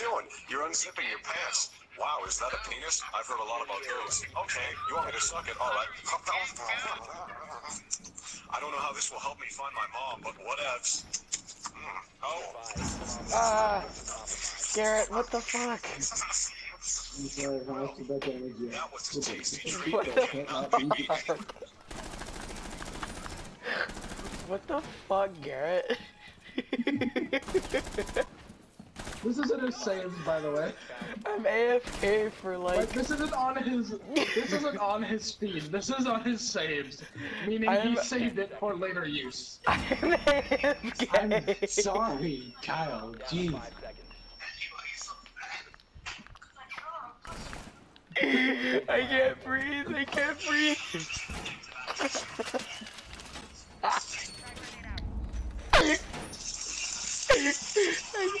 going? You're unzipping your pants. Wow, is that a penis? I've heard a lot about those. Okay, you want me to suck it? All right. I don't know how this will help me find my mom, but whatevs. Mm. Oh. Ah, Garrett, what the fuck? I'm sorry, how much about damage you That was a tasty treat. What the fuck? What the fuck, Garrett? This isn't his saves, by the way. I'm AFK for Like, like. this isn't on his. This isn't on his feed. This is on his saves, meaning I'm- he saved it for later use. I'm I'm sorry, Kyle. Jeez. I can't breathe. I can't breathe. I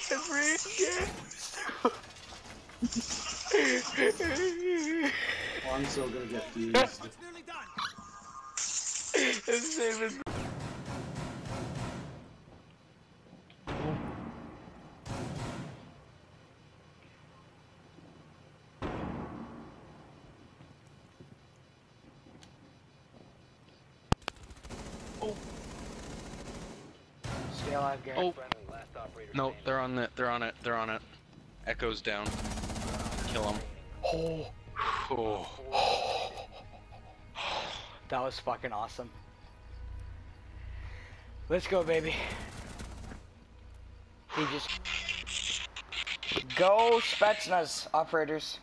can't breathe. Oh, I'm so gonna get fused. Ah. This save is. Oh. Stay alive, Garrett. Oh. No, they're on it. They're on it. They're on it. Echoes down. Kill them. Oh, Oh. that was fucking awesome. Let's go, baby. He just go Spetsnaz operators.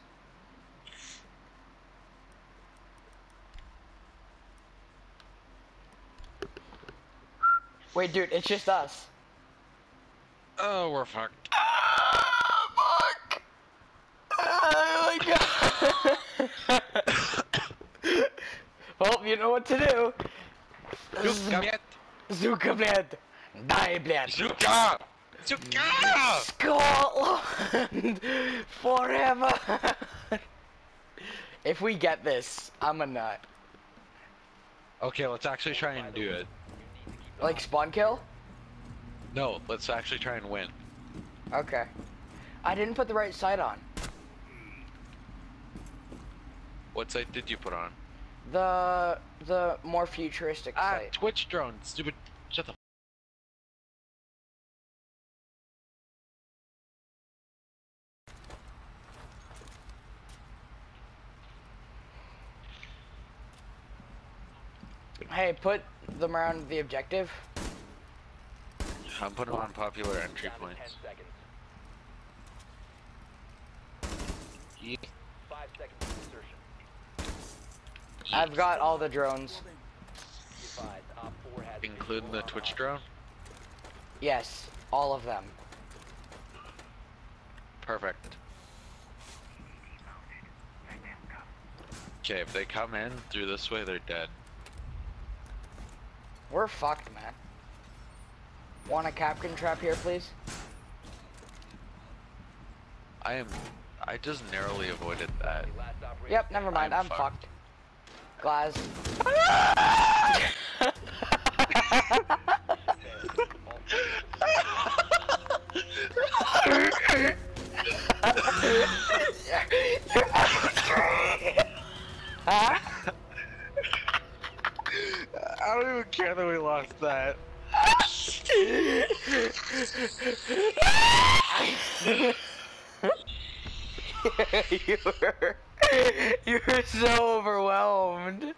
Wait, dude, it's just us. Oh, we're fucked. Ah, fuck! Oh my god! well, you know what to do. Zuka! Zuka bled. Die bled. Zuka! Zuka! Scotland forever. if we get this, I'm a nut. Okay, let's actually try and do it. Like spawn kill? No, let's actually try and win. Okay. I didn't put the right sight on. What site did you put on? The the more futuristic Ah, sight. Twitch drone. Stupid. Shut the. Hey, put them around the objective. I'm putting on popular entry points. Ye- Five seconds to insertion. I've got all the drones. Be advised, Op 4 has Including the Twitch drone. Yes, all of them. Perfect. Okay, if they come in through this way, they're dead. We're fucked, man. Want a Kapkan trap here, please? I am. I just narrowly avoided that. Yep, never mind. I'm I'm, fucked. fucked. Glass. huh? I don't even care that we lost that. you were you were so overwhelmed.